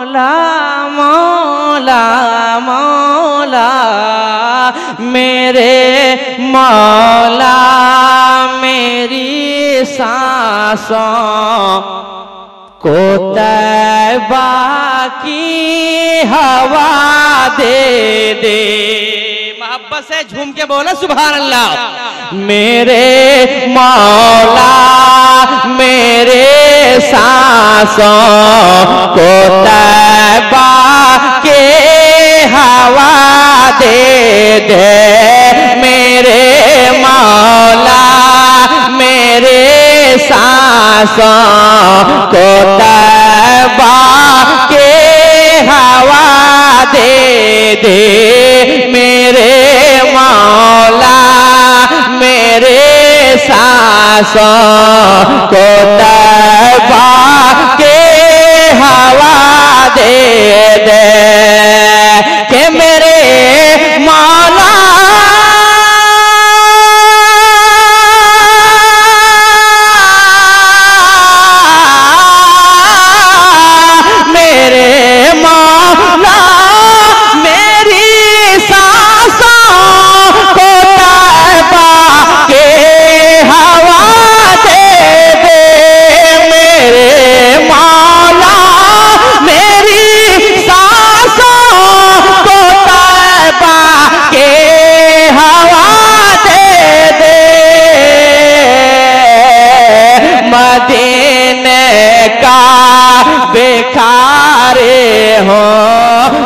مولا مولا مولا میرے مولا میری سانسوں کو تیبہ کی ہوا دے دے محبت سے جھوم کے بولا سبحان اللہ میرے مولا، میرے سانسوں کو تیبہ کے ہوا دے دے۔ میرے مولا، میرے سانسوں کو تیبہ کے ہوا دے دے۔ کو ہو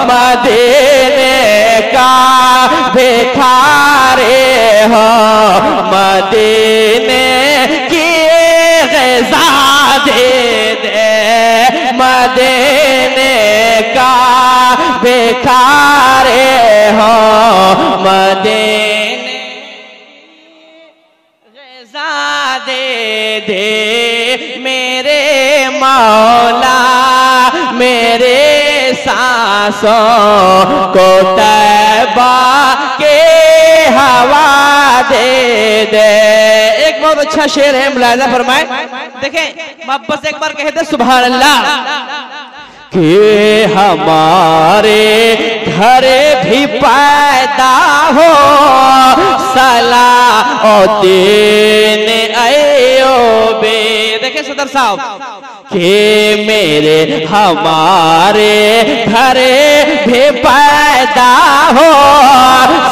مدینے کا بکھارے ہو مدینے کی غذا دے دے مدینے کا بکھارے ہو مدینے غذا دے دے میرے مولا سانسوں کو تیبہ کے ہوا دے دے۔ ایک بہت اچھا شعر ہے ملاحظہ فرمائے۔ دیکھیں، محبت سے ایک بار کہتے سبحان اللہ کہ ہمارے گھر بھی پیدا ہو، صلاح و دین ایوبے دیکھیں صدر صاحب۔ کہ میرے ہمارے گھر بھی پیدا ہو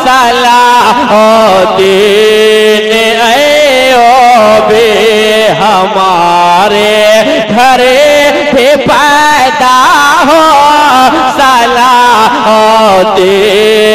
صلاح و دین ایوبے ہمارے گھر بھی پیدا ہو صلاح دین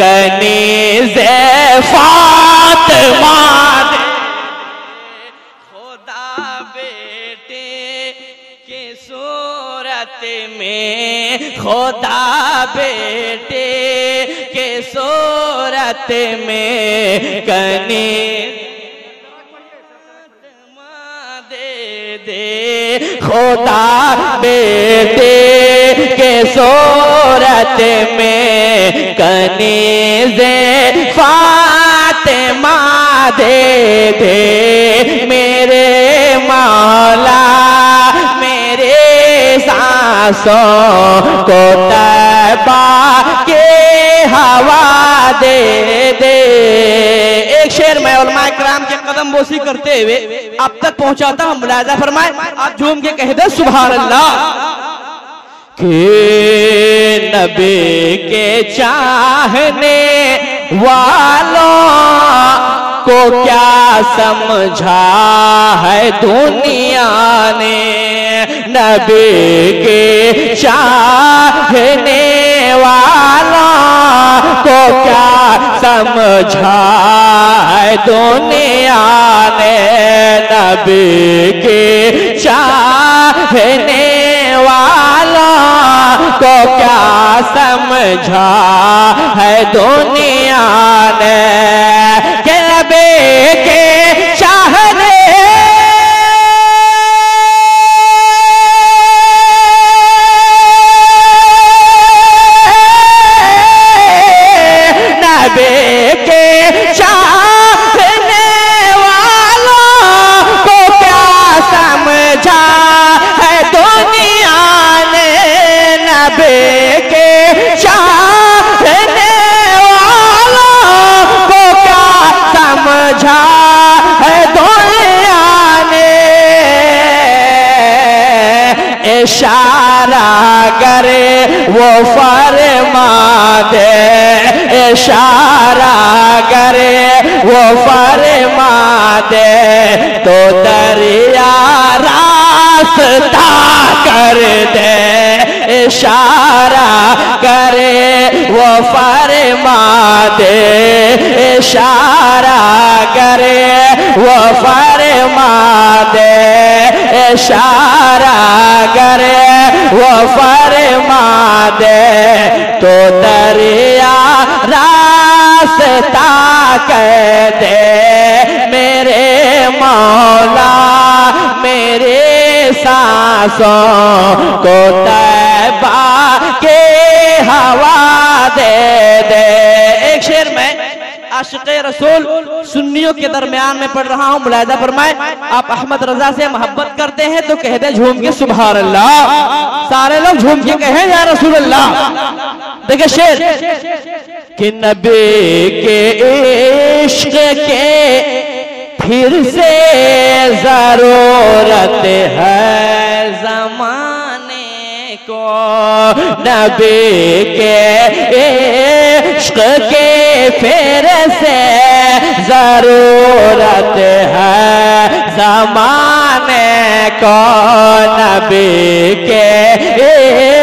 کنیز فاطمہ دے خدا بیٹے کے صورت میں خدا بیٹے کے صورت میں کنیز خدا بیٹے کے صورت میں کنیز فاطمہ دے دے میرے مولا میرے سانسوں کو بوسی کرتے ہوئے اب تک پہنچاتا ہوں ملاحظہ فرمائے، آپ جھوم کے کہہ دے سبحان اللہ کہ نبی کے چاہنے والوں کو کیا سمجھا ہے دنیا نے؟ نبی کے چاہنے والوں کو کیا سمجھا دنیا نے نبی کی چاہنے والوں کو کیا سمجھا ہے دنیا نے کہ نبی کے اشارہ کرے، وہ فرما دے تو دریا راستہ کر دے اشارہ کرے، وہ فرما دے اشارہ کرے، وہ فرما دے اشارہ کرے، وہ فرما دے تو دریا راستہ کہہ دے میرے مولا، میرے سانسوں کو تیبہ کے ہوا دے دے۔ ایک شیر میں عاشق رسول سنیوں کے درمیان میں پڑھ رہا ہوں ملاحظہ فرمائے، آپ احمد رضا سے محبت کرتے ہیں تو کہہ دیں جھوم کے سبحان اللہ۔ سارے لوگ جھوم کے کہیں، یا رسول اللہ۔ دیکھیں شیر کہ نبی کے عشق کے پھر سے ضرورت ہے زمانے کو۔ نبی کے عشق کے پھر سے ضرورت ہے زمانے کو۔ نبی کے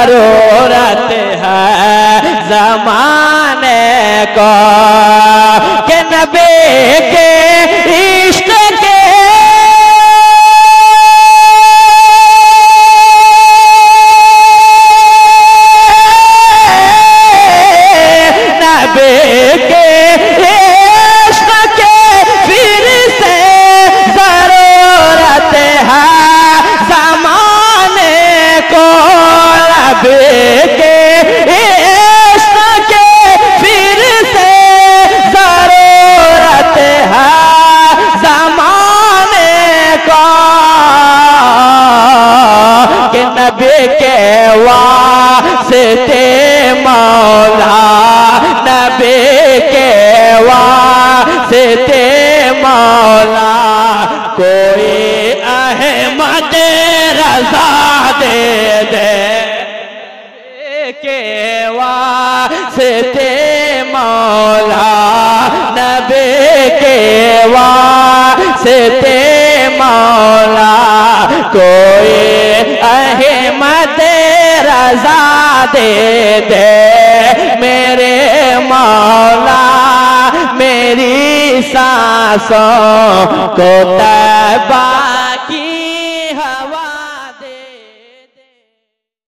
ضرورت ہے زمانے کو کہ نبی کے احمد رضا دے دے۔ کے واسطے مولا، نبی کے واسطے مولا۔ کوئی احمد رضا دے دے۔ میرے مولا، میری سانسوں کو تبا